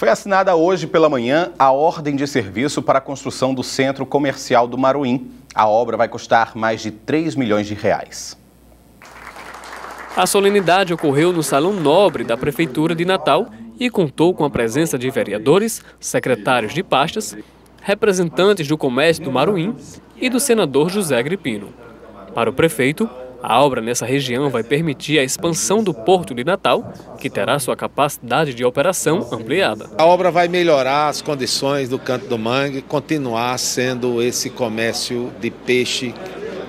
Foi assinada hoje pela manhã a ordem de serviço para a construção do Centro Comercial do Maruim. A obra vai custar mais de 3 milhões de reais. A solenidade ocorreu no Salão Nobre da Prefeitura de Natal e contou com a presença de vereadores, secretários de pastas, representantes do comércio do Maruim e do senador José Agripino. Para o prefeito, a obra nessa região vai permitir a expansão do Porto de Natal, que terá sua capacidade de operação ampliada. A obra vai melhorar as condições do Canto do Mangue, continuar sendo esse comércio de peixe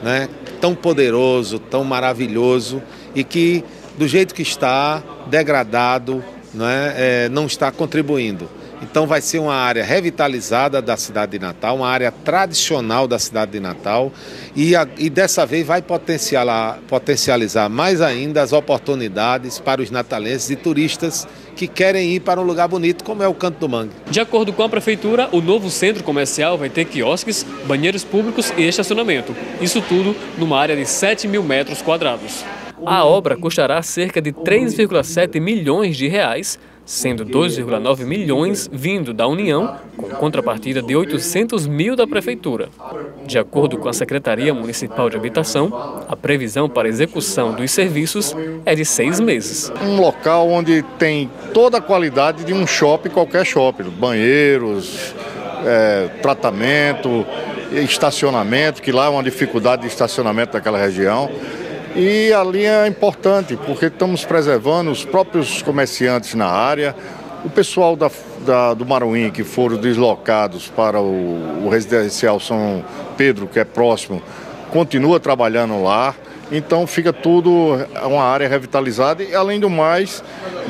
né, tão poderoso, tão maravilhoso e que, do jeito que está, degradado, né, é, não está contribuindo. Então vai ser uma área revitalizada da cidade de Natal, uma área tradicional da cidade de Natal e, a, e dessa vez vai potencializar mais ainda as oportunidades para os natalenses e turistas que querem ir para um lugar bonito como é o Canto do Mangue. De acordo com a prefeitura, o novo centro comercial vai ter quiosques, banheiros públicos e estacionamento. Isso tudo numa área de 7 mil metros quadrados. A obra custará cerca de 3,7 milhões de reais sendo 2,9 milhões vindo da União, com contrapartida de 800 mil da Prefeitura. De acordo com a Secretaria Municipal de Habitação, a previsão para execução dos serviços é de seis meses. Um local onde tem toda a qualidade de um shopping, qualquer shopping, banheiros, é, tratamento, estacionamento, que lá é uma dificuldade de estacionamento daquela região. E a linha é importante, porque estamos preservando os próprios comerciantes na área, o pessoal da, da, do Maruim que foram deslocados para o, o residencial São Pedro, que é próximo, continua trabalhando lá. Então fica tudo uma área revitalizada e, além do mais,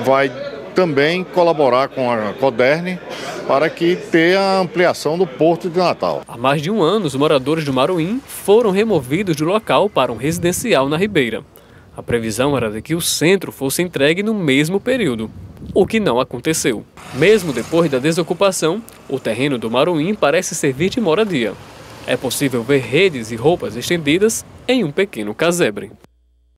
vai também colaborar com a Coderne para que tenha a ampliação do Porto de Natal. Há mais de um ano, os moradores do Maruim foram removidos do local para um residencial na Ribeira. A previsão era de que o centro fosse entregue no mesmo período, o que não aconteceu. Mesmo depois da desocupação, o terreno do Maruim parece servir de moradia. É possível ver redes e roupas estendidas em um pequeno casebre.